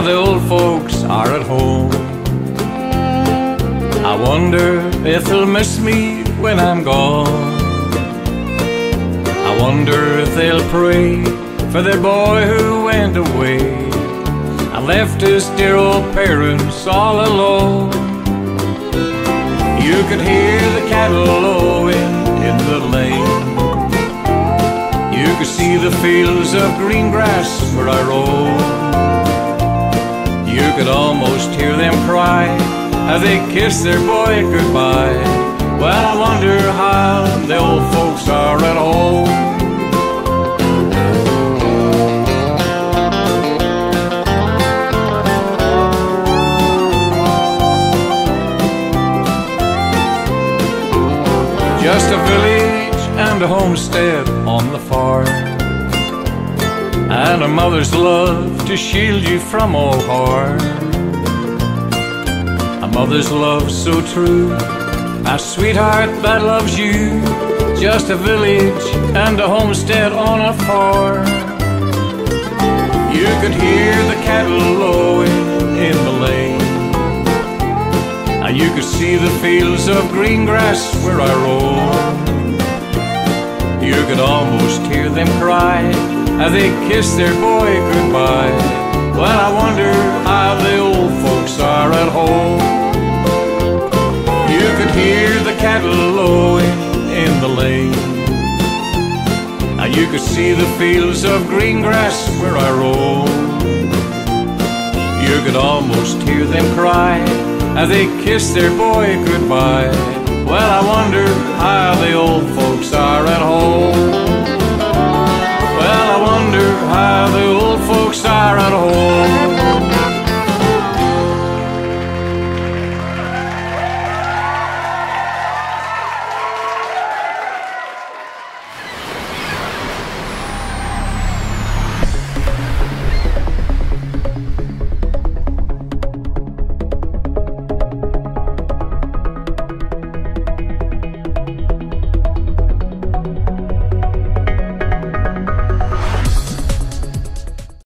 the old folks are at home. I wonder if they'll miss me when I'm gone. I wonder if they'll pray for their boy who went away and left his dear old parents all alone. You could hear the cattle lowing in the lane. You could see the fields of green grass where I roam. You could almost hear them cry as they kiss their boy goodbye. Well, I wonder how the old folks are at home. Just a village and a homestead on the farm. And a mother's love to shield you from all harm. A mother's love so true, a sweetheart that loves you. Just a village and a homestead on a farm. You could hear the cattle lowing in the lane. And you could see the fields of green grass where I roam. You could almost hear them cry as they kiss their boy goodbye. Well, I wonder how the old folks are at home. You could hear the cattle lowing in the lane. And you could see the fields of green grass where I roam. You could almost hear them cry as they kiss their boy goodbye. Well, I wonder how the old folks.